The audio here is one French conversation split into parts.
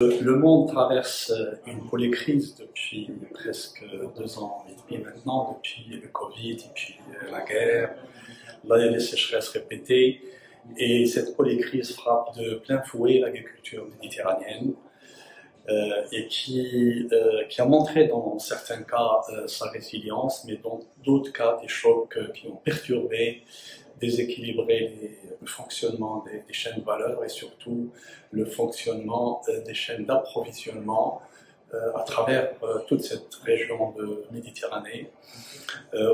Le monde traverse une polycrise depuis presque deux ans et demi maintenant, depuis le Covid et puis la guerre, là, les sécheresses répétées. Et cette polycrise frappe de plein fouet l'agriculture méditerranéenne euh, et qui, euh, a montré dans certains cas euh, sa résilience, mais dans d'autres cas des chocs qui ont perturbé, déséquilibré le fonctionnement des, chaînes de valeur et surtout le fonctionnement des chaînes d'approvisionnement à travers toute cette région de Méditerranée.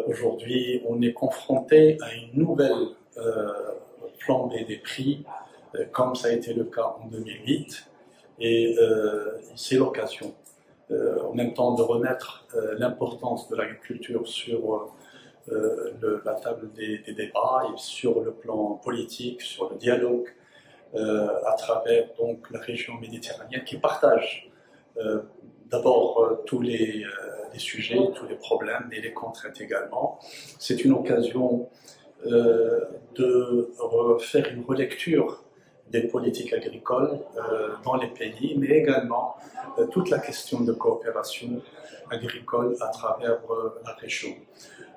Aujourd'hui, on est confronté à une nouvelle flambée des prix, comme ça a été le cas en 2008 et euh, c'est l'occasion euh, en même temps de remettre euh, l'importance de l'agriculture sur la table des, débats et sur le plan politique, sur le dialogue à travers donc la région méditerranéenne qui partage d'abord tous les, les, sujets, tous les problèmes et les contraintes également. C'est une occasion de faire une relecture des politiques agricoles euh, dans les pays, mais également euh, toute la question de coopération agricole à travers euh, la région.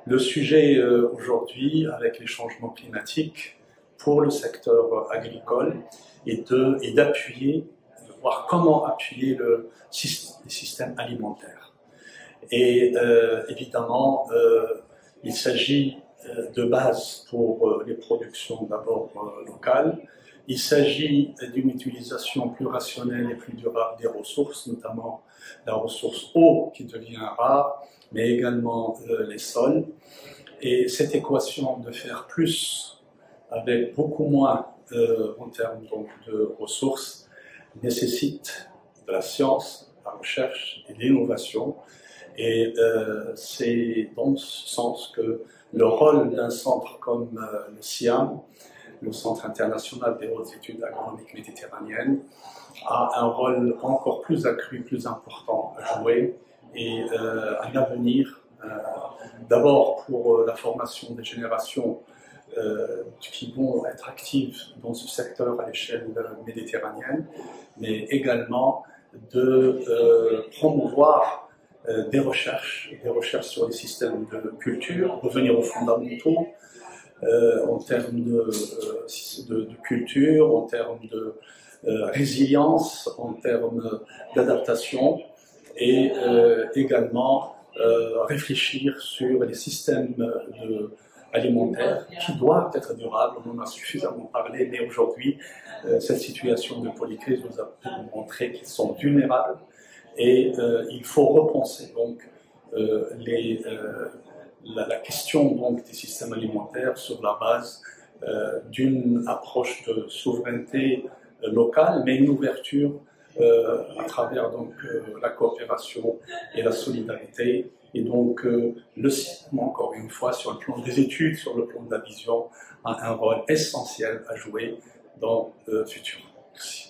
Le sujet aujourd'hui, avec les changements climatiques pour le secteur agricole, est d'appuyer, de, voir comment appuyer le, les systèmes alimentaires. Et évidemment, il s'agit de base pour les productions d'abord locales, il s'agit d'une utilisation plus rationnelle et plus durable des ressources, notamment la ressource eau qui devient rare, mais également euh, les sols. Et cette équation de faire plus avec beaucoup moins euh, en termes donc, de ressources nécessite de la science, la recherche et l'innovation. Et euh, c'est dans ce sens que le rôle d'un centre comme le SIAM le Centre international des hautes études agronomiques méditerranéennes, a un rôle encore plus accru, plus important à jouer et euh, un avenir, euh, d'abord pour euh, la formation des générations qui vont être actives dans ce secteur à l'échelle méditerranéenne, mais également de promouvoir des recherches, des recherches sur les systèmes de culture, revenir aux fondamentaux, euh, en termes de, euh, de, culture, en termes de euh, résilience, en termes d'adaptation, et également réfléchir sur les systèmes de, alimentaires qui doivent être durables. On en a suffisamment parlé, mais aujourd'hui, cette situation de polycrise nous a montré qu'ils sont vulnérables et il faut repenser donc les, la, question donc des systèmes alimentaires sur la base euh, d'une approche de souveraineté euh, locale, mais une ouverture euh, à travers donc la coopération et la solidarité. Et donc le système, encore une fois, sur le plan des études, sur le plan de la vision, a un rôle essentiel à jouer dans le futur. Merci.